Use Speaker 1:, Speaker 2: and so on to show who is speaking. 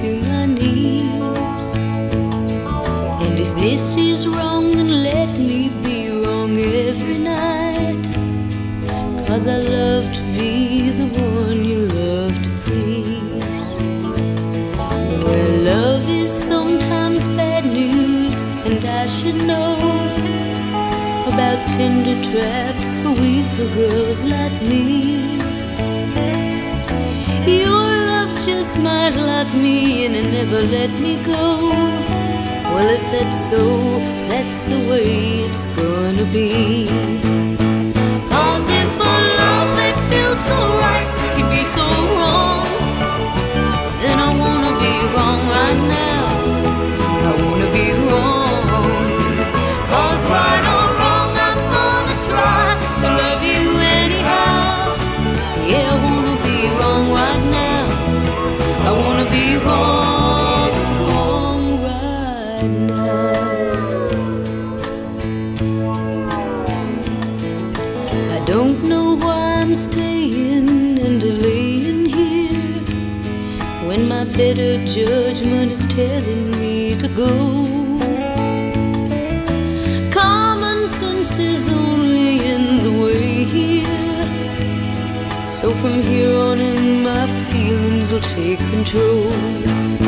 Speaker 1: to my knees. And if this is wrong, then let me be wrong every night. Cause I love to be the one you love to please. Where love is sometimes bad news, and I should know about tender traps for weaker girls like me. Might lock me and never let me go. Well, if that's so, that's the way it's gonna be. Better judgment is telling me to go. Common sense is only in the way here. So from here on in, my feelings will take control.